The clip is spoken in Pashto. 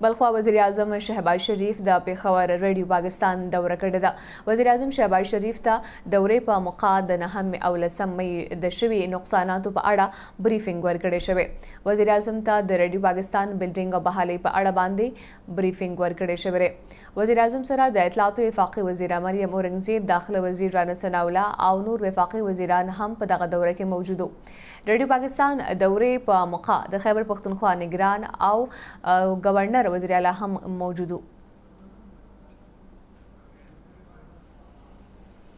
بلخوا وزیراعظم شهباز شریف د پېښور رېډیو پاکستان دوره کړې ده. وزیراعظم شهباز شریف ته دورې په موقع د نهمې او لسم مې د شوي نقصاناتو په اړه بریفنګ ورکړې شوې. وزیراعظم ته د رېډیو پاکستان بلډنګ او بحالۍ په اړه باندې بریفنګ ورکړې شوې. وزيراعظم سره د اطلاعاتو وفاقي وزيره مريم اورنګزېب، داخله وزير رانه ثناء الله او نور وفاقي وزيران هم په دغه دوره کې موجود وو. رېډيو پاکستان دورې په موقع د خيبر پښتونخوا نګران او ګورنر وزيراعليٰ هم موجود وو.